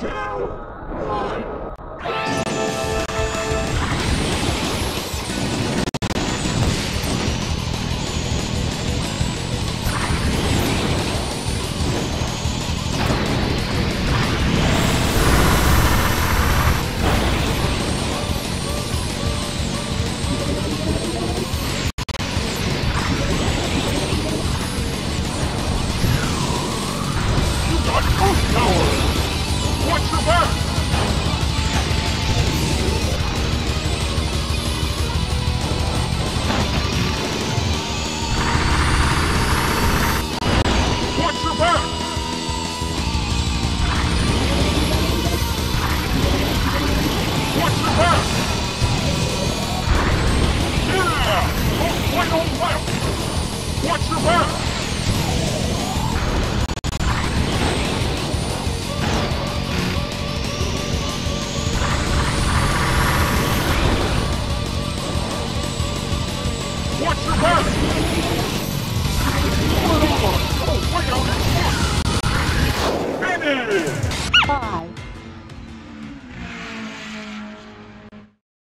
Two, one, Watch your back! Five,